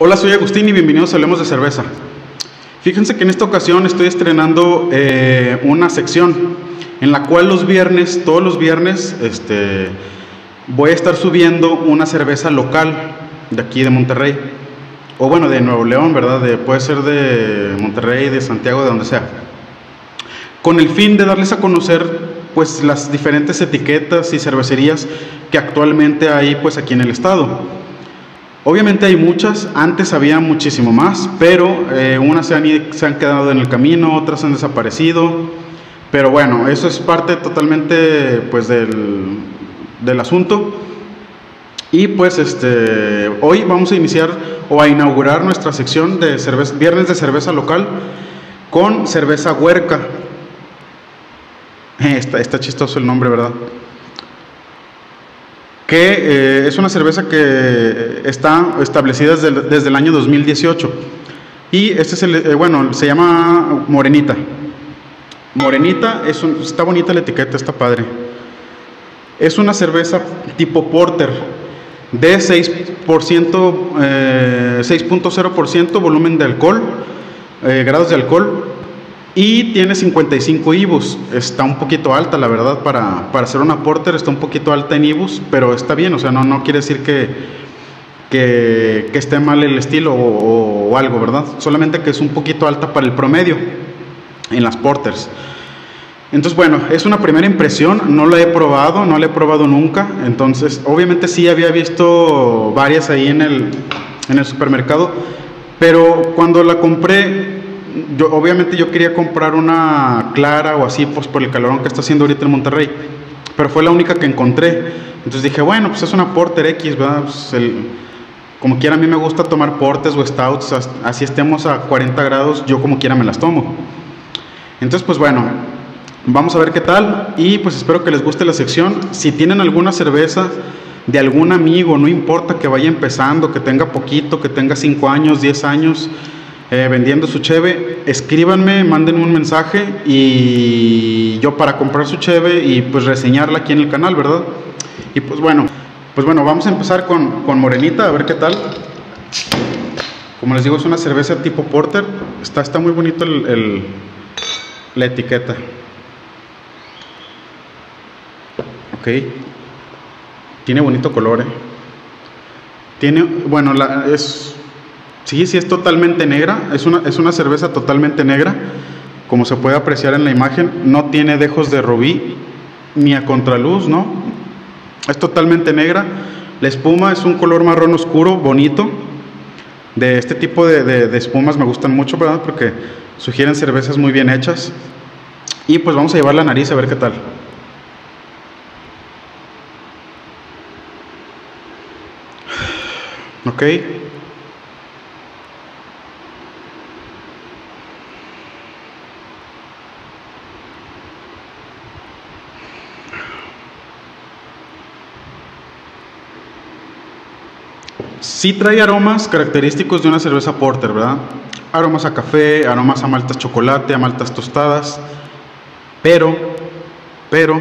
Hola, soy Agustín y bienvenidos a Hablemos de Cerveza. Fíjense que en esta ocasión estoy estrenando eh, una sección en la cual los viernes, todos los viernes, este, voy a estar subiendo una cerveza local de aquí de Monterrey. O bueno, de Nuevo León, ¿verdad? De, puede ser de Monterrey, de Santiago, de donde sea. Con el fin de darles a conocer pues las diferentes etiquetas y cervecerías que actualmente hay pues aquí en el estado. Obviamente hay muchas, antes había muchísimo más, pero eh, unas se han, quedado en el camino, otras han desaparecido. Pero bueno, eso es parte totalmente pues, del, asunto. Y pues este, hoy vamos a iniciar o a inaugurar nuestra sección de viernes de cerveza local con cerveza huerca. Está, está chistoso el nombre, ¿verdad? Que eh, es una cerveza que está establecida desde, desde, el año 2018. Y este es el, eh, bueno, se llama Morenita. Morenita, es está bonita la etiqueta, está padre. Es una cerveza tipo porter de 6%, eh, 6.0% volumen de alcohol, eh, grados de alcohol, y tiene 55 IBUs. Está un poquito alta, la verdad, para, para hacer una porter, está un poquito alta en IBUs, pero está bien, o sea, no, no quiere decir que, que, que esté mal el estilo o, o, algo, ¿verdad? Solamente que es un poquito alta para el promedio en las porters. Entonces, bueno, es una primera impresión, no la he probado, no la he probado nunca, entonces, obviamente sí había visto varias ahí en el, en el supermercado, pero cuando la compré obviamente yo quería comprar una clara o así, pues por el calorón que está haciendo ahorita en Monterrey, pero fue la única que encontré. Entonces dije, bueno, pues es una Porter X, ¿verdad? Pues el, como quiera a mí me gusta tomar portes o stouts, así estemos a 40 grados, yo como quiera me las tomo. Entonces, pues bueno, vamos a ver qué tal y pues espero que les guste la sección. Si tienen alguna cerveza de algún amigo, no importa que vaya empezando, que tenga poquito, que tenga 5 años, 10 años, eh, vendiendo su cheve, escríbanme, manden un mensaje y yo para comprar su cheve y pues reseñarla aquí en el canal, ¿verdad? Y pues bueno, pues bueno, vamos a empezar con, con Morenita, a ver qué tal. Como les digo, es una cerveza tipo porter, está, está muy bonito el, el, la etiqueta. Ok, tiene bonito color, ¿eh? Tiene, bueno, la, es Sí, sí, es totalmente negra, es una, es una cerveza totalmente negra, como se puede apreciar en la imagen, no tiene dejos de rubí ni a contraluz, ¿no? Es totalmente negra, la espuma es un color marrón oscuro, bonito, de este tipo de, de, espumas me gustan mucho, ¿verdad? Porque sugieren cervezas muy bien hechas. Y pues vamos a llevar la nariz a ver qué tal. Ok. Sí trae aromas característicos de una cerveza porter, ¿verdad? Aromas a café, aromas a maltas chocolate, a maltas tostadas, pero, pero,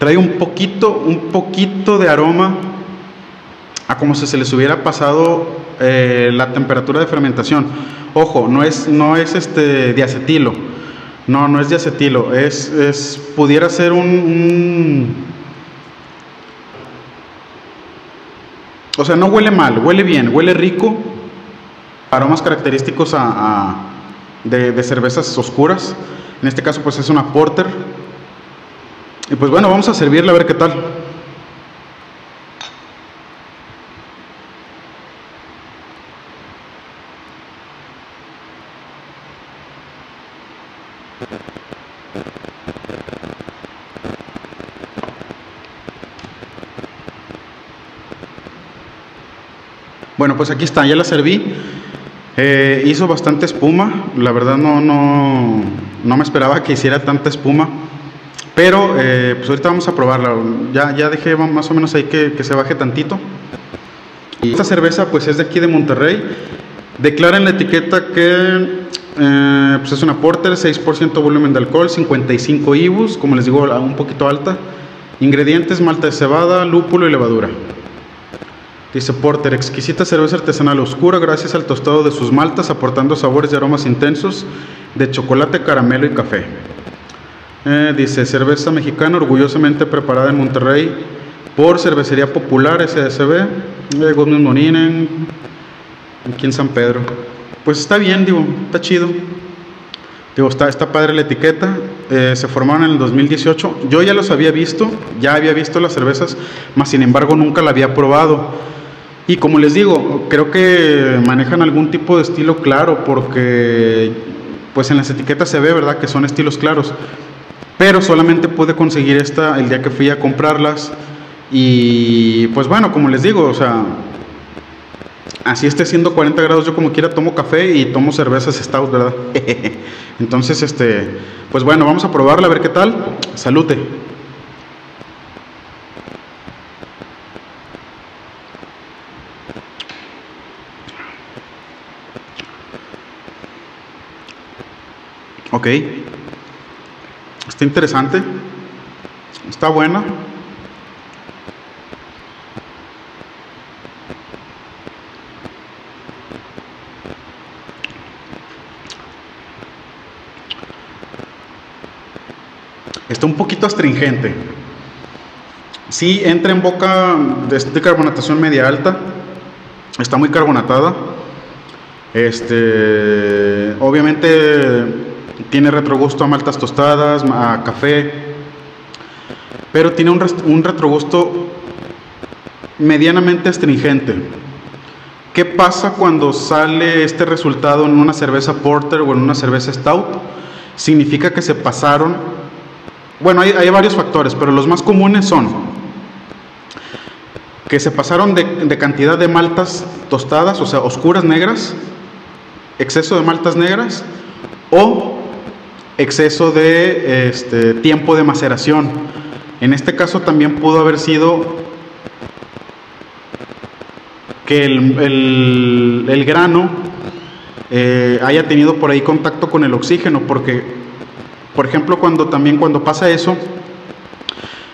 trae un poquito, un poquito de aroma a como si se les hubiera pasado eh, la temperatura de fermentación. Ojo, no es, no es este diacetilo, no, no es diacetilo, es, es pudiera ser un, O sea, no huele mal, huele bien, huele rico, aromas característicos a, a de, de cervezas oscuras, en este caso pues es una porter, y pues bueno, vamos a servirla a ver qué tal. Pues aquí está, ya la serví. Eh, hizo bastante espuma, la verdad no, no, no me esperaba que hiciera tanta espuma. Pero eh, pues ahorita vamos a probarla. Ya, ya dejé más o menos ahí que, que, se baje tantito. Y esta cerveza pues es de aquí de Monterrey. Declara en la etiqueta que eh, pues es una porter, 6% volumen de alcohol, 55 IBUs, como les digo, un poquito alta. Ingredientes, malta de cebada, lúpulo y levadura. Dice Porter, exquisita cerveza artesanal oscura gracias al tostado de sus maltas, aportando sabores y aromas intensos de chocolate, caramelo y café. Eh, dice, cerveza mexicana orgullosamente preparada en Monterrey por Cervecería Popular SSB, eh, Gómez Moninen, aquí en San Pedro. Pues está bien, digo, está chido. Digo, está, está padre la etiqueta. Eh, se formaron en el 2018. Yo ya los había visto, ya había visto las cervezas, mas sin embargo nunca la había probado. Y como les digo, creo que manejan algún tipo de estilo claro, porque pues en las etiquetas se ve, ¿verdad?, que son estilos claros. Pero solamente pude conseguir esta el día que fui a comprarlas. Y pues bueno, como les digo, o sea, así esté siendo 40 grados, yo como quiera tomo café y tomo cervezas stout, ¿verdad? Entonces, este, pues bueno, vamos a probarla a ver qué tal. Salute. Ok. Está interesante. Está buena. Está un poquito astringente. Sí, entra en boca de, carbonatación media alta. Está muy carbonatada. Este, obviamente tiene retrogusto a maltas tostadas, a café, pero tiene un, un retrogusto medianamente astringente. ¿Qué pasa cuando sale este resultado en una cerveza porter o en una cerveza stout? Significa que se pasaron, bueno, hay, hay varios factores, pero los más comunes son que se pasaron de, de cantidad de maltas tostadas, o sea, oscuras negras, exceso de maltas negras, o exceso de este, tiempo de maceración. En este caso también pudo haber sido que el, grano eh, haya tenido por ahí contacto con el oxígeno, porque, por ejemplo, cuando también cuando pasa eso,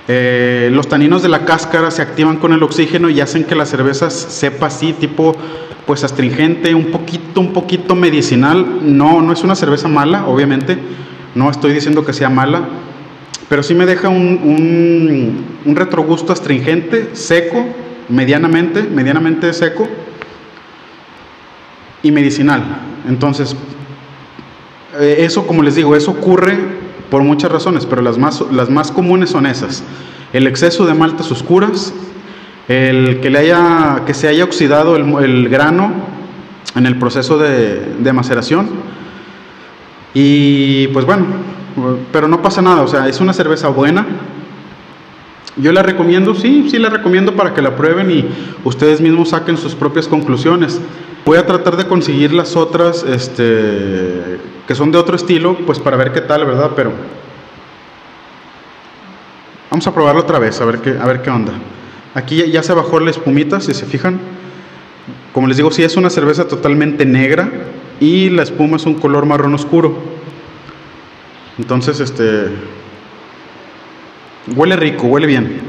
eh, los taninos de la cáscara se activan con el oxígeno y hacen que la cerveza sepa así, tipo pues astringente, un poquito, un poquito medicinal. No, no es una cerveza mala, obviamente, no estoy diciendo que sea mala, pero sí me deja un, un, retrogusto astringente, seco, medianamente, medianamente seco y medicinal. Entonces, eh, eso, como les digo, eso ocurre por muchas razones, pero las más, las más comunes son esas. El exceso de maltas oscuras, el que, le haya, que se haya oxidado el, grano en el proceso de maceración, y pues bueno, pero no pasa nada, o sea, es una cerveza buena. Yo la recomiendo, sí, sí la recomiendo para que la prueben y ustedes mismos saquen sus propias conclusiones. Voy a tratar de conseguir las otras, este, que son de otro estilo, pues para ver qué tal, ¿verdad? Pero vamos a probarlo otra vez, a ver qué, a ver qué onda. Aquí ya se bajó la espumita, si se fijan. Como les digo, sí es una cerveza totalmente negra, y la espuma es un color marrón oscuro. Entonces, este huele rico, huele bien.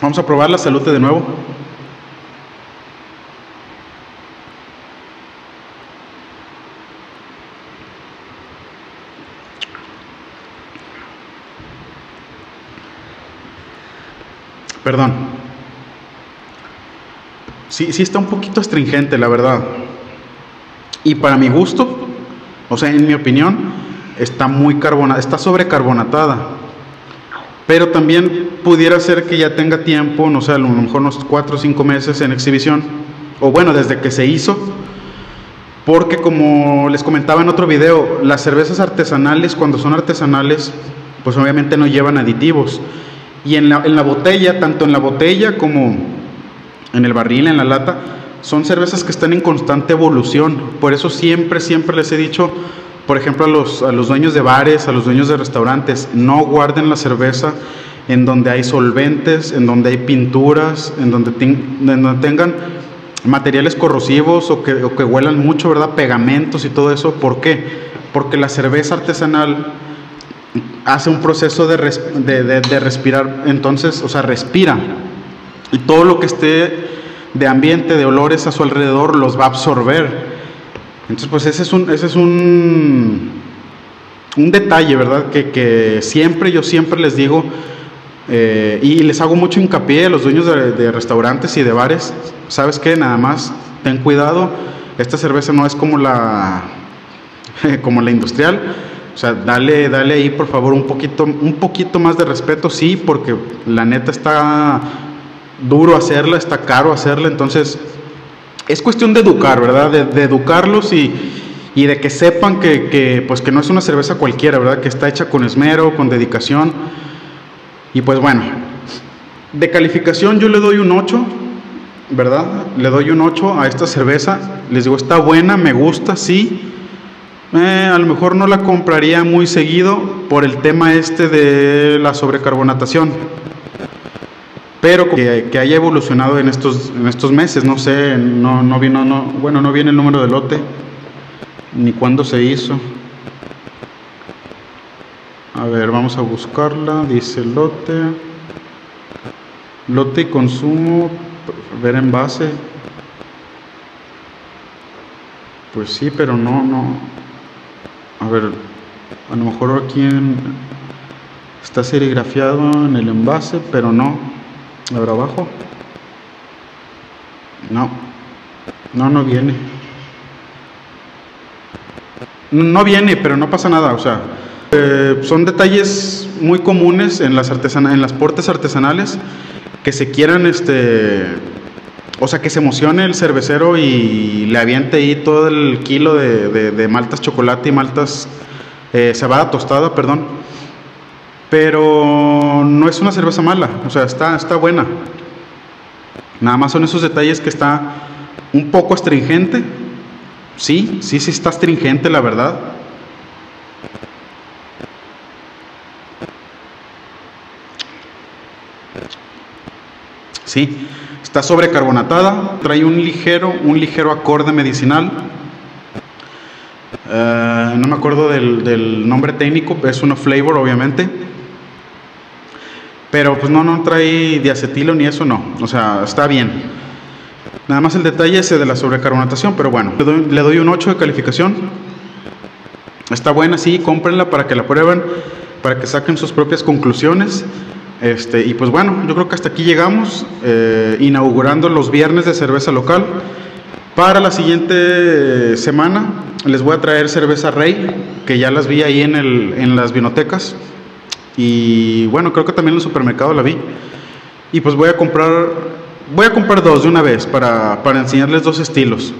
Vamos a probar la salute de nuevo. Perdón. Sí, sí está un poquito astringente, la verdad. Y para mi gusto, o sea, en mi opinión, está muy carbonada, está sobrecarbonatada. Pero también pudiera ser que ya tenga tiempo, no sé, a lo mejor unos 4 o 5 meses en exhibición. O bueno, desde que se hizo. Porque como les comentaba en otro video, las cervezas artesanales, cuando son artesanales, pues obviamente no llevan aditivos. Y en la, en la botella, tanto en la botella como en el barril, en la lata, son cervezas que están en constante evolución. Por eso siempre, siempre les he dicho, por ejemplo, a los, a los dueños de bares, a los dueños de restaurantes, no guarden la cerveza en donde hay solventes, en donde hay pinturas, en donde, en donde tengan materiales corrosivos o que, o que huelan mucho, ¿verdad? Pegamentos y todo eso. ¿Por qué? Porque la cerveza artesanal hace un proceso de, de, respirar, entonces, o sea, respira. Y todo lo que esté de ambiente, de olores a su alrededor, los va a absorber. Entonces, pues ese es un, ese es un, un detalle, ¿verdad? Que, que siempre, yo siempre les digo, eh, y les hago mucho hincapié a los dueños de, restaurantes y de bares, ¿sabes qué? Nada más, ten cuidado, esta cerveza no es como la, como la industrial, o sea, dale, dale ahí por favor un poquito, un poquito más de respeto, sí, porque la neta está duro hacerla, está caro hacerla, entonces es cuestión de educar, ¿verdad? De, educarlos y, y, de que sepan que, que, pues que no es una cerveza cualquiera, ¿verdad? Que está hecha con esmero, con dedicación. Y pues bueno, de calificación yo le doy un 8, ¿verdad? Le doy un 8 a esta cerveza. Les digo, está buena, me gusta, sí. Eh, a lo mejor no la compraría muy seguido por el tema este de la sobrecarbonatación. Pero que, que haya evolucionado en estos, en estos meses, no sé, no, no vino, no, bueno, no viene el número de lote, ni cuándo se hizo. A ver, vamos a buscarla. Dice lote. Lote y consumo. Ver envase. Pues sí, pero no, no. A ver, a lo mejor aquí está serigrafiado en el envase, pero no. A ver abajo. No. No, no viene. No viene, pero no pasa nada, o sea, eh, son detalles muy comunes en las, en las portes artesanales que se quieran, este, o sea, que se emocione el cervecero y le aviente ahí todo el kilo de, maltas chocolate y maltas eh, cebada tostada, perdón. Pero no es una cerveza mala, o sea, está, está buena. Nada más son esos detalles que está un poco astringente. Sí, sí, sí está astringente, la verdad ¿sí? Está sobrecarbonatada, trae un ligero, un ligero acorde medicinal. Eh, no me acuerdo del, nombre técnico, es una flavor obviamente. Pero pues no, no trae diacetilo ni eso, no. O sea, está bien. Nada más el detalle ese de la sobrecarbonatación, pero bueno, le doy, le doy un 8 de calificación. Está buena, sí, cómprenla para que la prueben, para que saquen sus propias conclusiones. Este, y pues bueno, yo creo que hasta aquí llegamos, eh, inaugurando los viernes de cerveza local. Para la siguiente semana les voy a traer cerveza Rey, que ya las vi ahí en, el, en las vinotecas. Y bueno, creo que también en el supermercado la vi. Y pues voy a comprar, voy a comprar dos de una vez para, para enseñarles dos estilos.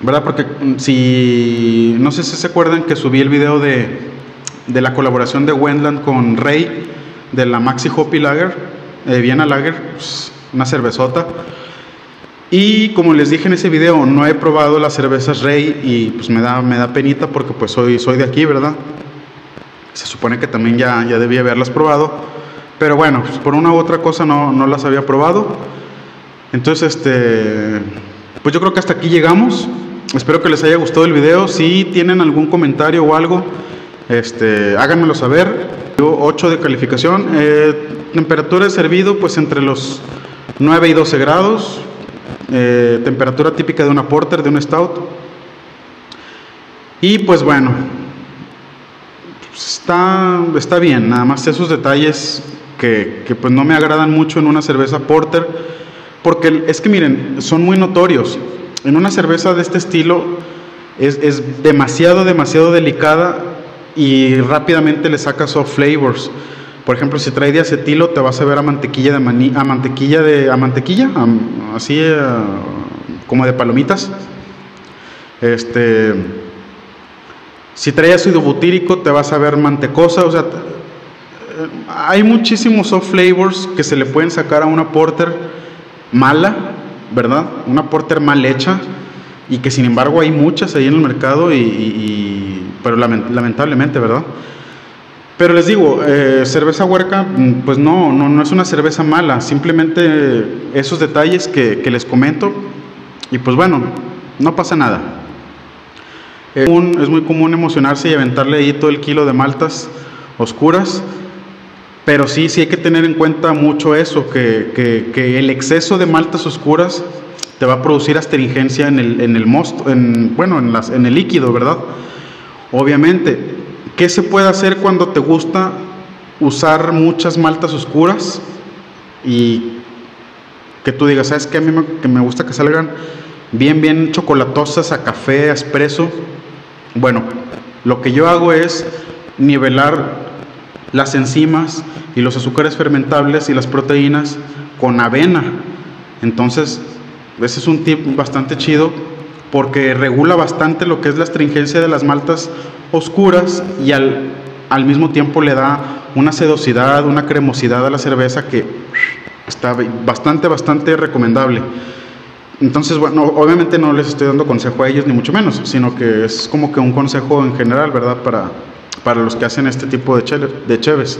¿Verdad? Porque mm, si, no sé si se acuerdan que subí el video de, de la colaboración de Wendland con Rey de la Maxi Hoppy Lager, eh, Viena Lager, pues, una cervezota. Y como les dije en ese video, no he probado las cervezas Rey y pues me da, me da penita porque pues soy, soy de aquí, ¿verdad? Se supone que también ya, ya debía haberlas probado. Pero bueno, pues, por una u otra cosa no, no las había probado. Entonces, este, pues yo creo que hasta aquí llegamos. Espero que les haya gustado el video. Si tienen algún comentario o algo, este, háganmelo saber. 8 de calificación. Eh, temperatura de servido, pues entre los 9 y 12 grados. Eh, temperatura típica de una porter, de un stout. Y pues bueno, está, está bien, nada más esos detalles que, que, pues no me agradan mucho en una cerveza porter, porque es que miren, son muy notorios. En una cerveza de este estilo es, es demasiado, demasiado delicada y rápidamente le sacas soft flavors. Por ejemplo, si trae diacetilo, te vas a ver a mantequilla de maní, a mantequilla de a mantequilla, así eh, como de palomitas. Este si trae ácido butírico, te vas a ver mantecosa, o sea, hay muchísimos soft flavors que se le pueden sacar a una porter mala, ¿verdad? Una porter mal hecha y que sin embargo hay muchas ahí en el mercado y pero lamentablemente, ¿verdad? Pero les digo, eh, cerveza huerca, mm, pues no, no, no, es una cerveza mala, simplemente esos detalles que, que les comento y pues bueno, no pasa nada. Es, es muy común emocionarse y aventarle ahí todo el kilo de maltas oscuras, pero sí, sí hay que tener en cuenta mucho eso, que, que, que el exceso de maltas oscuras te va a producir astringencia en el, en el mosto, en, bueno, en, las, en el líquido, ¿verdad? Obviamente, ¿qué se puede hacer cuando te gusta usar muchas maltas oscuras y que tú digas, ¿sabes qué? A mí me, que me gusta que salgan bien, bien chocolatosas a café, a espresso. Bueno, lo que yo hago es nivelar las enzimas y los azúcares fermentables y las proteínas con avena. Entonces, ese es un tip bastante chido porque regula bastante lo que es la astringencia de las maltas oscuras y al, al mismo tiempo le da una sedosidad, una cremosidad a la cerveza que está bastante, bastante recomendable. Entonces, bueno, obviamente no les estoy dando consejo a ellos, ni mucho menos, sino que es como que un consejo en general, ¿verdad? Para, para los que hacen este tipo de, chele, de cheves.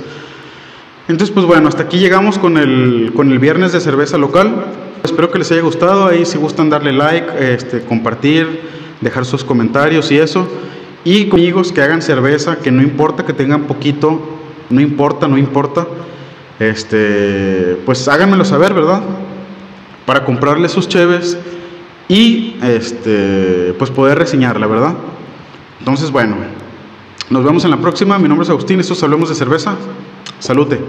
Entonces, pues bueno, hasta aquí llegamos con el, con el viernes de cerveza local. Espero que les haya gustado. Ahí si gustan darle like, este, compartir, dejar sus comentarios y eso. Y con amigos que hagan cerveza, que no importa que tengan poquito, no importa, no importa. Este, pues háganmelo saber, ¿verdad? Para comprarle sus cheves y este, pues poder reseñarla, ¿verdad? Entonces, bueno, nos vemos en la próxima. Mi nombre es Agustín, estos hablamos de cerveza. Salute.